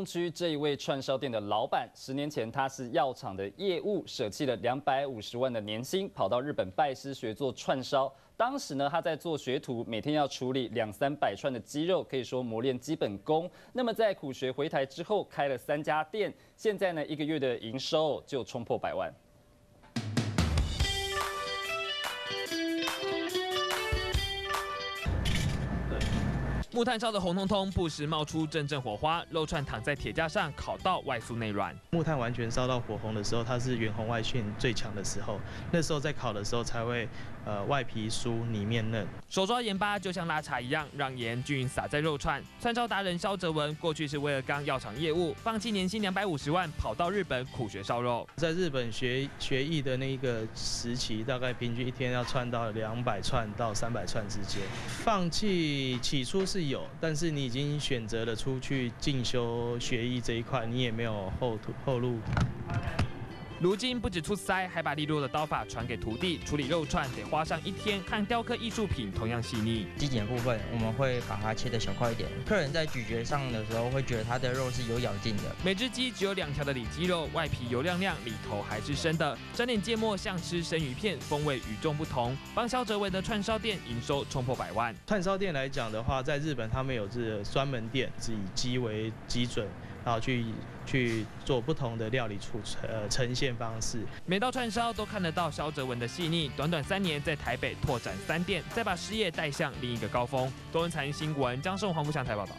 东区这一位串烧店的老板，十年前他是药厂的业务，舍弃了两百五十万的年薪，跑到日本拜师学做串烧。当时呢，他在做学徒，每天要处理两三百串的鸡肉，可以说磨练基本功。那么在苦学回台之后，开了三家店，现在呢，一个月的营收就冲破百万。木炭烧得红彤彤，不时冒出阵阵火花，肉串躺在铁架上烤到外酥内软。木炭完全烧到火红的时候，它是远红外线最强的时候，那时候在烤的时候才会呃外皮酥里面嫩。手抓盐巴就像拉茶一样，让盐均匀撒在肉串。串烧达人肖哲文过去是威尔刚药厂业务，放弃年薪两百五十万，跑到日本苦学烧肉。在日本学学艺的那个时期，大概平均一天要串到两百串到三百串之间。放弃起初是。有，但是你已经选择了出去进修学艺这一块，你也没有后途后路。如今不止出塞，还把利落的刀法传给徒弟。处理肉串得花上一天，和雕刻艺术品同样细腻。鸡颈部分我们会把它切的小块一点，客人在咀嚼上的时候会觉得它的肉是有咬劲的。每只鸡只有两条的里脊肉，外皮油亮亮，里头还是生的，沾点芥末像吃生鱼片，风味与众不同。帮肖哲文的串烧店营收冲破百万。串烧店来讲的话，在日本他们有这专门店，是以鸡为基准。然后去去做不同的料理出呃呈现方式，每道串烧都看得到肖哲文的细腻。短短三年在台北拓展三店，再把事业带向另一个高峰。多文财经新闻，江胜黄富祥台报道。